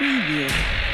premium.